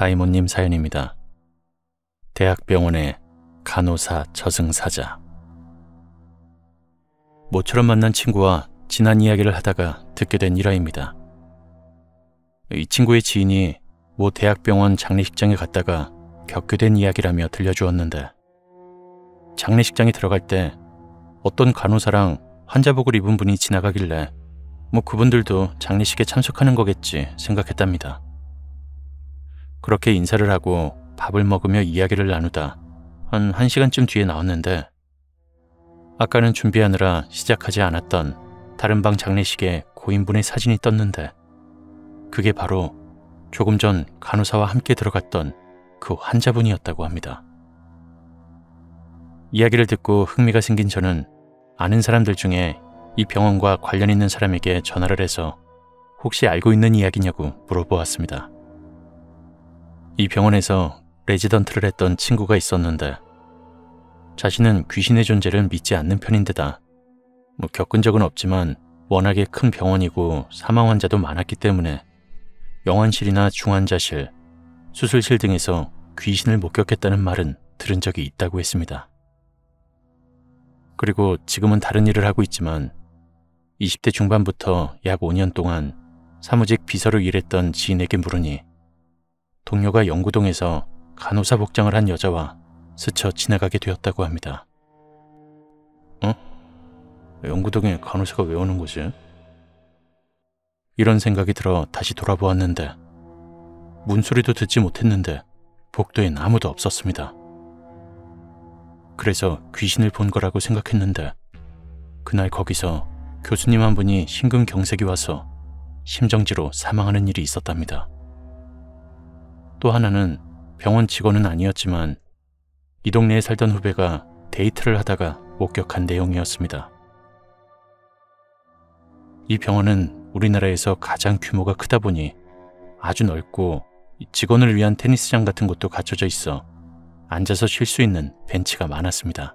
다이모님 사연입니다. 대학병원의 간호사 저승사자. 모처럼 만난 친구와 지난 이야기를 하다가 듣게 된 일화입니다. 이 친구의 지인이 모 대학병원 장례식장에 갔다가 겪게 된 이야기라며 들려주었는데 장례식장에 들어갈 때 어떤 간호사랑 환자복을 입은 분이 지나가길래 뭐 그분들도 장례식에 참석하는 거겠지 생각했답니다. 그렇게 인사를 하고 밥을 먹으며 이야기를 나누다 한 1시간쯤 뒤에 나왔는데 아까는 준비하느라 시작하지 않았던 다른 방 장례식에 고인분의 사진이 떴는데 그게 바로 조금 전 간호사와 함께 들어갔던 그 환자분이었다고 합니다. 이야기를 듣고 흥미가 생긴 저는 아는 사람들 중에 이 병원과 관련 있는 사람에게 전화를 해서 혹시 알고 있는 이야기냐고 물어보았습니다. 이 병원에서 레지던트를 했던 친구가 있었는데 자신은 귀신의 존재를 믿지 않는 편인데다 뭐 겪은 적은 없지만 워낙에 큰 병원이고 사망 환자도 많았기 때문에 영안실이나 중환자실, 수술실 등에서 귀신을 목격했다는 말은 들은 적이 있다고 했습니다. 그리고 지금은 다른 일을 하고 있지만 20대 중반부터 약 5년 동안 사무직 비서로 일했던 지인에게 물으니 동료가 영구동에서 간호사 복장을 한 여자와 스쳐 지나가게 되었다고 합니다. 어? 영구동에 간호사가 왜 오는 거지? 이런 생각이 들어 다시 돌아보았는데 문소리도 듣지 못했는데 복도엔 아무도 없었습니다. 그래서 귀신을 본 거라고 생각했는데 그날 거기서 교수님 한 분이 심근경색이 와서 심정지로 사망하는 일이 있었답니다. 또 하나는 병원 직원은 아니었지만 이 동네에 살던 후배가 데이트를 하다가 목격한 내용이었습니다. 이 병원은 우리나라에서 가장 규모가 크다 보니 아주 넓고 직원을 위한 테니스장 같은 곳도 갖춰져 있어 앉아서 쉴 수 있는 벤치가 많았습니다.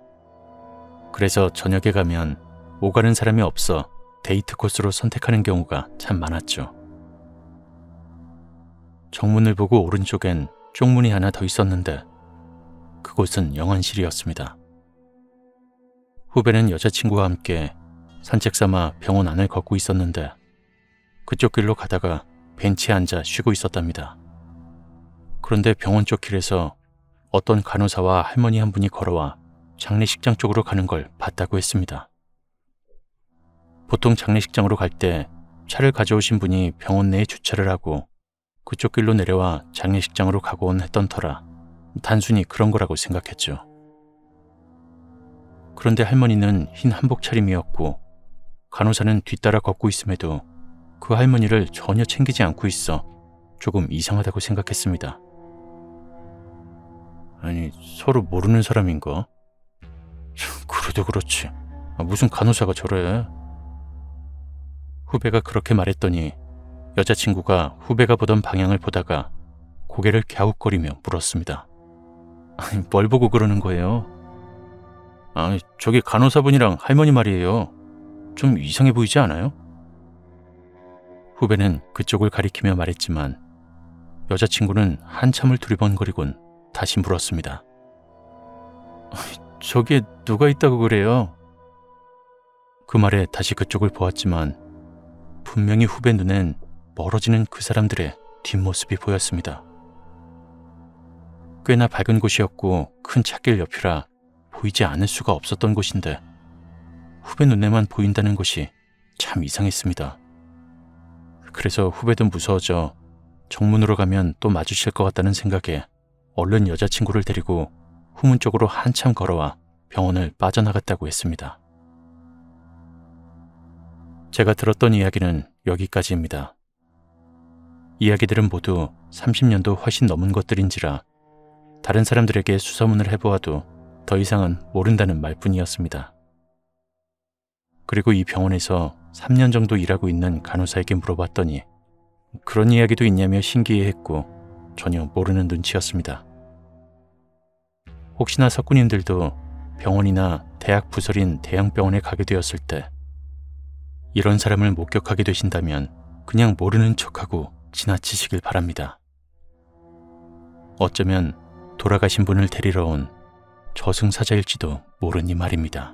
그래서 저녁에 가면 오가는 사람이 없어 데이트 코스로 선택하는 경우가 참 많았죠. 정문을 보고 오른쪽엔 쪽문이 하나 더 있었는데 그곳은 영안실이었습니다. 후배는 여자친구와 함께 산책 삼아 병원 안을 걷고 있었는데 그쪽 길로 가다가 벤치에 앉아 쉬고 있었답니다. 그런데 병원 쪽 길에서 어떤 간호사와 할머니 한 분이 걸어와 장례식장 쪽으로 가는 걸 봤다고 했습니다. 보통 장례식장으로 갈 때 차를 가져오신 분이 병원 내에 주차를 하고 그쪽 길로 내려와 장례식장으로 가곤 했던 터라 단순히 그런 거라고 생각했죠. 그런데 할머니는 흰 한복 차림이었고 간호사는 뒤따라 걷고 있음에도 그 할머니를 전혀 챙기지 않고 있어 조금 이상하다고 생각했습니다. 아니, 서로 모르는 사람인가? 그래도 그렇지. 아, 무슨 간호사가 저래? 후배가 그렇게 말했더니 여자친구가 후배가 보던 방향을 보다가 고개를 갸웃거리며 물었습니다. 아니, 뭘 보고 그러는 거예요? 아, 저기 간호사분이랑 할머니 말이에요. 좀 이상해 보이지 않아요? 후배는 그쪽을 가리키며 말했지만 여자친구는 한참을 두리번거리곤 다시 물었습니다. 저기에 누가 있다고 그래요? 그 말에 다시 그쪽을 보았지만 분명히 후배 눈엔 멀어지는 그 사람들의 뒷모습이 보였습니다. 꽤나 밝은 곳이었고 큰 찻길 옆이라 보이지 않을 수가 없었던 곳인데 후배 눈에만 보인다는 것이 참 이상했습니다. 그래서 후배도 무서워져 정문으로 가면 또 마주칠 것 같다는 생각에 얼른 여자친구를 데리고 후문 쪽으로 한참 걸어와 병원을 빠져나갔다고 했습니다. 제가 들었던 이야기는 여기까지입니다. 이야기들은 모두 30년도 훨씬 넘은 것들인지라 다른 사람들에게 수소문을 해보아도 더 이상은 모른다는 말뿐이었습니다. 그리고 이 병원에서 3년 정도 일하고 있는 간호사에게 물어봤더니 그런 이야기도 있냐며 신기해했고 전혀 모르는 눈치였습니다. 혹시나 석군님들도 병원이나 대학 부설인 대형병원에 가게 되었을 때 이런 사람을 목격하게 되신다면 그냥 모르는 척하고 지나치시길 바랍니다. 어쩌면 돌아가신 분을 데리러 온 저승사자일지도 모르니 말입니다.